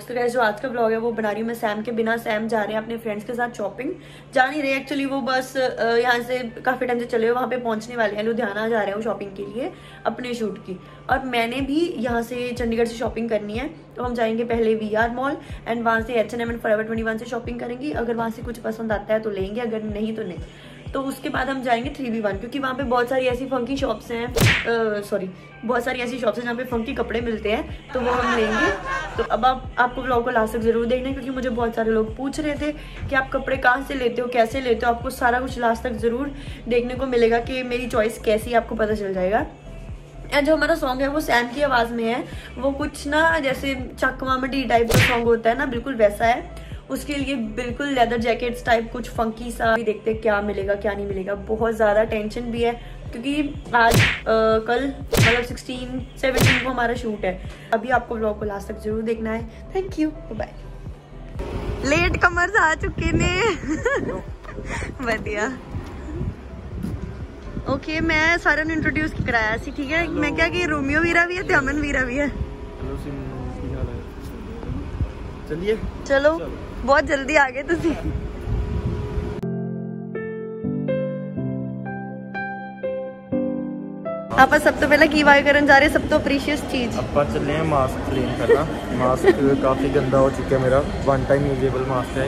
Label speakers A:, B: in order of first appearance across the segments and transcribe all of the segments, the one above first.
A: Blogs तो gas जो आज का ब्लॉग है, वो बना रही हूँ मैं सैम के बिना। सैम जा रहे हैं अपने फ्रेंड्स के साथ शॉपिंग जा नहीं रहे एक्चुअली वो बस यहाँ से काफ़ी टाइम से चले हुए, वहाँ पे पहुँचने वाले हैं, लुधियाना जा रहे हैं वो शॉपिंग के लिए, अपने शूट की। और मैंने भी यहाँ से चंडीगढ़ से शॉपिंग करनी है। तो हम जाएँगे पहले वी आर मॉल एंड वहाँ से H and M and Forever twenty one से शॉपिंग करेंगे। अगर वहाँ से कुछ पसंद आता है तो लेंगे, अगर नहीं तो नहीं। तो उसके बाद हम जाएँगे थ्री बी वन, क्योंकि वहाँ पे बहुत सारी ऐसी फंकी शॉप्स हैं। सॉरी बहुत सारी ऐसी शॉप्स हैं जहाँ पे फंकी कपड़े मिलते हैं तो वो हम लेंगे। तो अब आप, आपको ब्लॉग को लास्ट तक ज़रूर देखना क्योंकि मुझे बहुत सारे लोग पूछ रहे थे कि आप कपड़े कहाँ से लेते हो, कैसे लेते हो, आपको सारा कुछ लास्ट तक ज़रूर देखने को मिलेगा कि मेरी चॉइस कैसी आपको पता चल जाएगा। एंड जो हमारा सॉन्ग है, वो सैम की आवाज़ में है। वो कुछ ना, जैसे चकमा मटी टाइप का सॉन्ग होता है ना, बिल्कुल वैसा है। उसके लिए बिल्कुल लेदर जैकेट्स टाइप कुछ फंकी सा भी देखते हैं क्या मिलेगा क्या नहीं मिलेगा बहुत ज़्यादा टेंशन भी है क्योंकि आज अ, कल मतलब 16 17 को हमारा शूट है अभी आपको ब्लॉग को लास्ट तक जरूर देखना है thank you bye latecomers आ चुके ने ਵਧੀਆ ਓਕੇ ਮੈਂ ਸਾਰਿਆਂ ਨੂੰ ਇੰਟਰੋਡਿਊਸ ਕਰਾਇਆ ਸੀ ਠੀਕ ਹੈ ਮੈਂ ਕਿਹਾ ਕਿ ਰੋਮੀਓ ਵੀਰਾ ਵੀ ਹੈ ਤੇ ਅਮਨ ਵੀਰਾ ਵੀ ਹੈ
B: हेलो सिमू की हाल है चलिए
A: ਚਲੋ ਬਹੁਤ ਜਲਦੀ ਆ ਗਏ ਤੁਸੀਂ ਆਪਾਂ ਸਭ ਤੋਂ ਪਹਿਲਾਂ ਕੀ ਵਾਈ ਕਰਨ ਜਾ ਰਹੇ ਸਭ ਤੋਂ ਪ੍ਰੀਸ਼ੀਅਸ ਚੀਜ਼
B: ਆਪਾਂ ਚੱਲੇ ਆ ਮਾਸਕ ਕਲੀਨ ਕਰਨਾ ਮਾਸਕ ਕਾਫੀ ਗੰਦਾ ਹੋ ਚੁੱਕਿਆ ਮੇਰਾ ਵਨ ਟਾਈਮ ਯੂਜ਼ੇਬਲ ਮਾਸਕ ਹੈ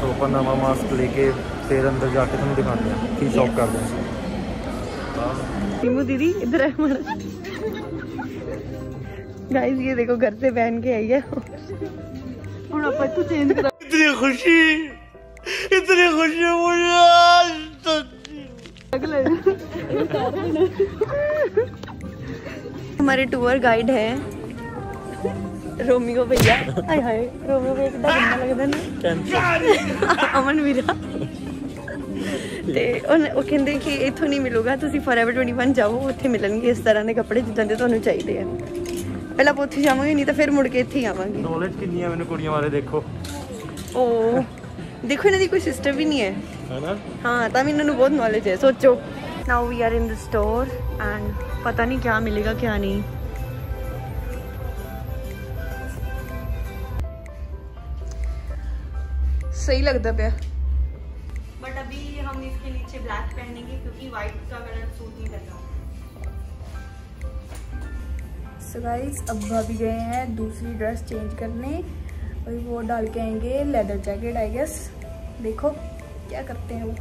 B: ਸੋ ਆਪਾਂ ਨਵਾਂ ਮਾਸਕ ਲੈ ਕੇ ਫਿਰ ਅੰਦਰ ਜਾ ਕੇ ਤੁਹਾਨੂੰ ਦਿਖਾਉਂਦੇ ਆ ਕੀ ਸ਼ੌਪ ਕਰਦੇ ਆ
A: टीमू दीदी इधर है हमारा गाइस ये देखो घर से पहन के आई है ਹੁਣ ਆਪਾਂ ਇੱਥੋਂ ਚੇਂਜ ਕਰਾ
B: इतनी खुशी इतनी खुशी मुझे आज तक
A: हमारे टूर गाइड है रोमियो भैया हाय हाय रोमियो भैया कितना गंदा लगदा ना
B: कैंसर
A: ਅਮਨ ਵੀਰਾ ਤੇ ਉਹਨੇ- ਉਹ ਕਹਿੰਦੇ ਕਿ ਇੱਥੋਂ ਨਹੀਂ ਮਿਲੂਗਾ ਤੁਸੀਂ ਫੋਰਐਵਰ 21 ਜਾਓ ਉੱਥੇ ਮਿਲਣਗੇ ਇਸ ਤਰ੍ਹਾਂ ਦੇ ਕੱਪੜੇ ਜਿੱਦਾਂ ਦੇ ਤੁਹਾਨੂੰ ਚਾਹੀਦੇ ਆ ਪਹਿਲਾਂ ਆਪਾਂ ਉੱਥੇ ਜਾਵਾਂਗੇ ਨਹੀਂ ਤਾਂ ਫਿਰ ਮੁੜ ਕੇ ਇੱਥੇ ਹੀ ਆਵਾਂਗੇ
B: ਨੌਲੇਜ ਕਿੰਨੀ ਆ ਮੈਨੂੰ ਕੁੜੀਆਂ ਬਾਰੇ ਦੇਖੋ
A: ओ देखो इन्हें कोई सिस्टर भी नहीं
B: है।
A: हाँ तब इन्होंने बहुत नॉलेज है सोचो। Now we are in the store and पता नहीं क्या मिलेगा क्या नहीं। सही लगता पे बट अभी हम इसके नीचे ब्लैक पहनेंगे क्योंकि वाइट का कलर सूट नहीं कर रहा
C: सो गाइस अब भाभी गए हैं दूसरी ड्रेस चेंज करने। और वो डाल के आएँगे लेदर जैकेट आई गेस देखो क्या करते हैं वो।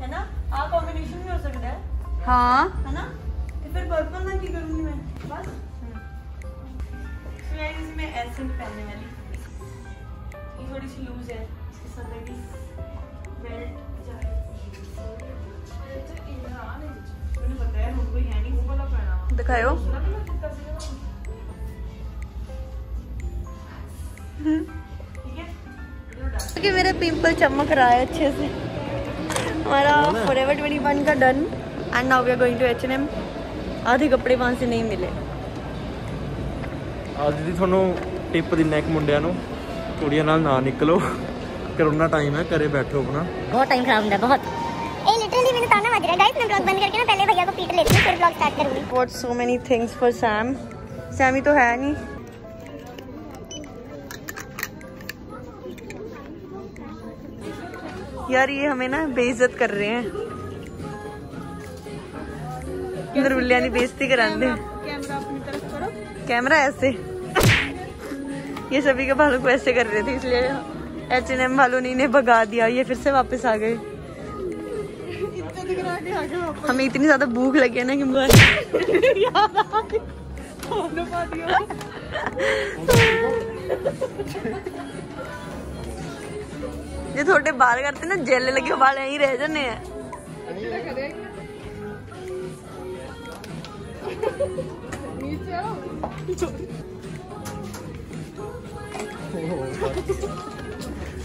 A: है ना? हाँ कॉम्बिनेशन भी हो सकता है।
C: हाँ।
A: है ना? तो फिर पर्पल ना की करूँगी मैं। बस। So guys, इसमें ऐसे पहनने वाली। ये थोड़ी सी लूज है इसके साथ लगी बेल्ट जा मैंने बताया हम कोई है नहीं वो वाला पहना दिखाओ कि मेरे पिंपल चमक रहा है अच्छे से हमारा फॉरएवर 21 का done and now we are going to एच&M आधे कपड़े वहां से नहीं मिले
B: ਅੱਜ ਦੀ ਤੁਹਾਨੂੰ ਟਿਪ ਦਿੰਨਾ ਇੱਕ ਮੁੰਡਿਆਂ ਨੂੰ ਕੁੜੀਆਂ ਨਾਲ ਨਾ ਨਿਕਲੋ ਕਰੋਨਾ ਟਾਈਮ ਹੈ ਘਰੇ ਬੈਠੋ ਆਪਣਾ
D: बहुत टाइम खराब होता है बहुत ए लिटरली मैंने ताना बज रहा है गाइस मैं ब्लॉग बंद करके ना पहले भैया को पीट लेती हूँ फिर ब्लॉग स्टार्ट करूंगी
A: bought so many things for Sam. Sammy तो है नहीं यार, ये हमें ना बेइज्जत कर रहे हैं। नरुलिया ने बेइज्जती
C: करो
A: कैमरा ऐसे। ये सभी के बालों को ऐसे कर रहे थे, इसलिए एच एन एम वालों ने इन्हें भगा दिया, ये फिर से वापस आ गए। हमें इतनी ज़्यादा भूख लगी है ना कि मुझे ਜੇ ਤੁਹਾਡੇ ਬਾਲ ਕਰਤੇ ਨਾ ਜੈਲ ਲੱਗੇ ਵਾਲ ਐਂ ਹੀ ਰਹਿ ਜਾਂਦੇ ਆ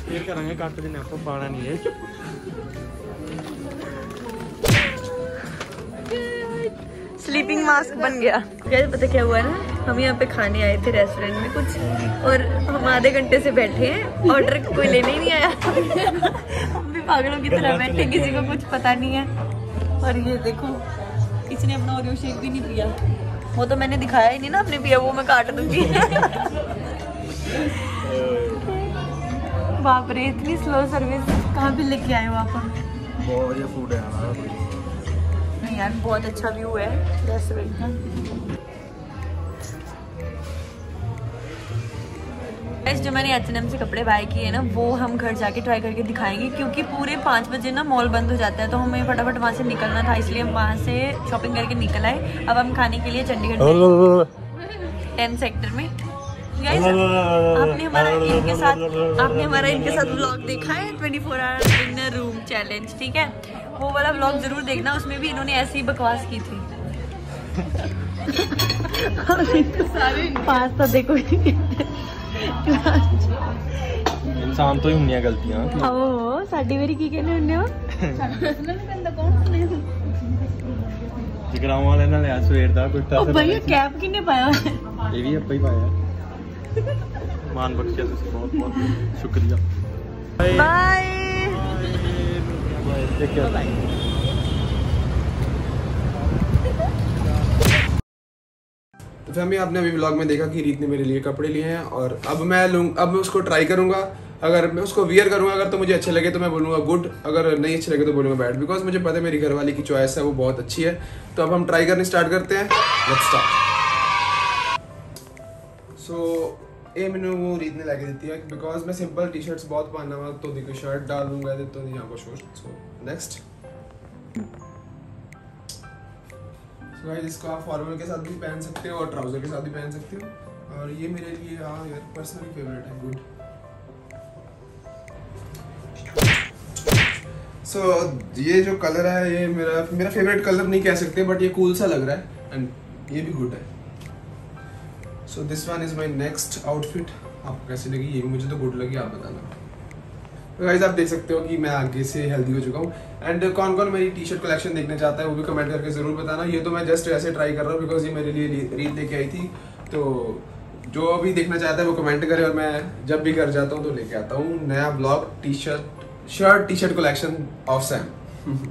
B: ਫੇਰ ਕਰਾਂਗੇ ਕੱਟ ਦਿੰਨੇ ਆਪਾਂ ਪਾਣਾ ਨਹੀਂ ਇਹ
A: स्लीपिंग मास्क बन गया। यार पता क्या हुआ ना? हम यहाँ पे खाने आए थे रेस्टोरेंट में कुछ और हम आधे घंटे से बैठे हैं ऑर्डर कोई लेने ही नहीं आया। हम भी पागलों की तरह बैठे किसी को कुछ पता नहीं है। और ये देखो इसने अपना ओरियो शेक भी नहीं पिया। वो तो मैंने दिखाया ही नहीं ना अपने पिया वो मैं काट दूँगी। बाप रे इतनी स्लो सर्विस कहाँ पे लेके आए हो आप?
B: बहुत बढ़िया फ़ूड है हमारा।
A: नहीं यार बहुत अच्छा व्यू है। रेस्टोरेंट का जो मैंने एच से कपड़े बाय किए ना वो हम घर जाके ट्राई करके दिखाएँगे क्योंकि पूरे पाँच बजे ना मॉल बंद हो जाता है तो हमें फटाफट वहाँ से निकलना था इसलिए हम वहाँ से शॉपिंग करके निकल आए। अब हम खाने के लिए चंडीगढ़ टेंथ सेक्टर में। Guys, आपने हमारा इनके साथ आपने हमारा इनके साथ व्लॉग देखा है 24 four hour in room challenge ठीक है वो वाला व्लॉग जरूर देखना उसमें भी इन्होंने ऐसी ही बकवास की थी पास तो देखो
B: ਇਨਸਾਨ ਤੋਂ ਹੀ ਹੁੰਦੀਆਂ ਗਲਤੀਆਂ
A: ਆਓ ਸਾਡੀ ਵਾਰੀ ਕੀ ਕਹਿੰਦੇ ਹੁੰਦੇ ਹੋ
B: ਜਗਰਾਵਾਂ ਵਾਲੇ ਨਾਲ ਆ ਸਵੇਰ ਦਾ ਕੋਈ
A: ਉਹ ਭਈਆ ਕੈਪ ਕਿੰਨੇ ਪਾਇਆ ਹੋਇਆ ਹੈ
B: ਇਹ ਵੀ ਆਪਾਂ ਹੀ ਪਾਇਆ मान बख्शिया बहुत बहुत
A: शुक्रिया।
B: बाय बाय
E: तो फैमिली आपने अभी व्लॉग में देखा कि रीत ने मेरे लिए कपड़े लिए हैं और अब मैं लूँ अब मैं उसको ट्राई करूँगा। अगर मैं उसको वियर करूँगा अगर तो मुझे अच्छे लगे तो मैं बोलूँगा गुड अगर नहीं अच्छे लगे तो बोलूँगा बैड बिकॉज़ मुझे पता है मेरी घरवाली की चॉइस है वो बहुत अच्छी है। तो अब हम ट्राई करने स्टार्ट करते हैं। लेट्स स्टार्ट सो ये मैंने वो रीत ने लैके दी है बिकॉज़ मैं सिंपल टी शर्ट्स बहुत पाना वा तो देखो शर्ट डाल दूँगा तो, तो नहीं यहाँ पर सो नेक्स्ट सो गाइस इसको आप फॉर्मल के साथ भी पहन सकते हो और ट्राउज़र के साथ भी पहन सकते हो। और ये मेरे लिए हाँ यार पर्सनली फेवरेट है गुड सो so, ये जो कलर है ये मेरा मेरा फेवरेट कलर नहीं कह सकते बट ये कूल सा लग रहा है एंड ये भी गुड है। So this one is my next outfit आपको कैसी लगी? ये भी मुझे तो गुड लगी, आप बताना। तो गाइज़ आप देख सकते हो कि मैं आगे से हेल्दी हो चुका हूँ। एंड कौन कौन मेरी टी शर्ट कलेक्शन देखना चाहता है, वो भी कमेंट करके ज़रूर बताना। ये तो मैं जस्ट ऐसे ट्राई कर रहा हूँ बिकॉज़ ये मेरे लिए रील लेके आई थी। तो जो भी देखना चाहता है, वो कमेंट करे और मैं जब भी घर जाता हूँ तो लेके आता हूँ। नया blog T shirt shirt T shirt collection of Sam